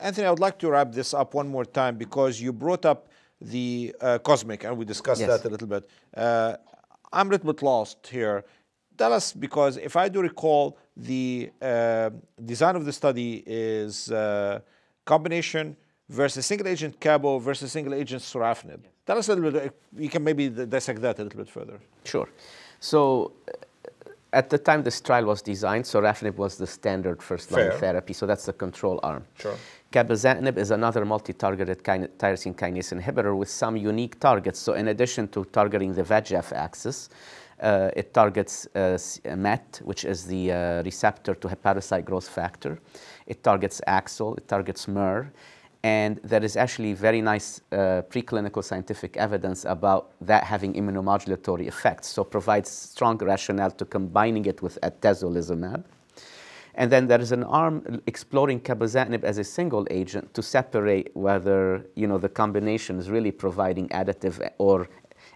Anthony, I would like to wrap this up one more time because you brought up the uh, cosmic, and we discussed Yes. that a little bit. Uh, I'm a little bit lost here. Tell us, because if I do recall, the uh, design of the study is uh, combination versus single agent cabo versus single agent sorafenib. Tell us a little bit. You can maybe dissect that a little bit further. Sure. So uh, at the time this trial was designed, sorafenib was the standard first-line therapy, so that's the control arm. Sure. Cabozantinib is another multi-targeted kine- tyrosine kinase inhibitor with some unique targets. So in addition to targeting the VEGF axis, uh, it targets uh, uh, MET, which is the uh, receptor to hepatocyte growth factor. It targets AXL, it targets MER, and there is actually very nice uh, preclinical scientific evidence about that having immunomodulatory effects. So provides strong rationale to combining it with atezolizumab. And then there is an arm exploring cabozantinib as a single agent to separate whether you know the combination is really providing additive or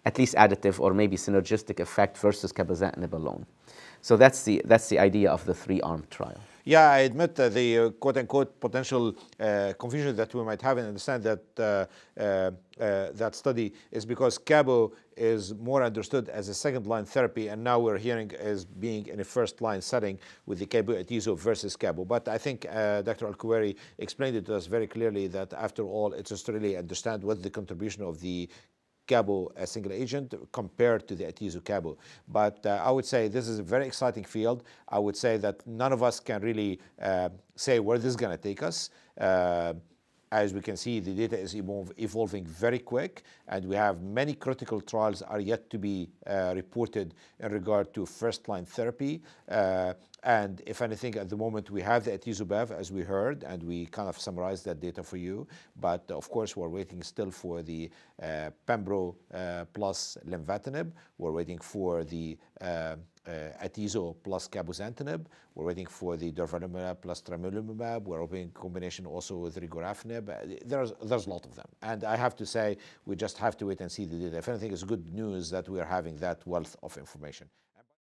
at least additive or maybe synergistic effect versus cabozantinib alone. So that's the that's the idea of the three-arm trial. Yeah, I admit that the uh, quote-unquote potential uh, confusion that we might have and understand that uh, uh, uh, that study is because Cabo is more understood as a second-line therapy, and now we're hearing as being in a first-line setting with the Cabo Atezo versus Cabo. But I think uh, Dr. El-Khoueiry explained it to us very clearly that after all, it's just really understand what the contribution of the Cabo a single agent compared to the Atezo Cabo. But uh, I would say this is a very exciting field. I would say that none of us can really uh, say where this is going to take us. Uh, as we can see, the data is evolving very quick, and we have many critical trials are yet to be uh, reported in regard to first-line therapy. Uh, and if anything, at the moment, we have the atezolizumab, as we heard, and we kind of summarized that data for you. But of course, we're waiting still for the uh, Pembro uh, plus lenvatinib. We're waiting for the uh, uh, atezo plus cabozantinib. We're waiting for the durvalumab plus tremelimumab. We're hoping combination also with regorafenib. Uh, There's there's a lot of them, and I have to say we just have to wait and see the data. If anything, it's good news that we are having that wealth of information.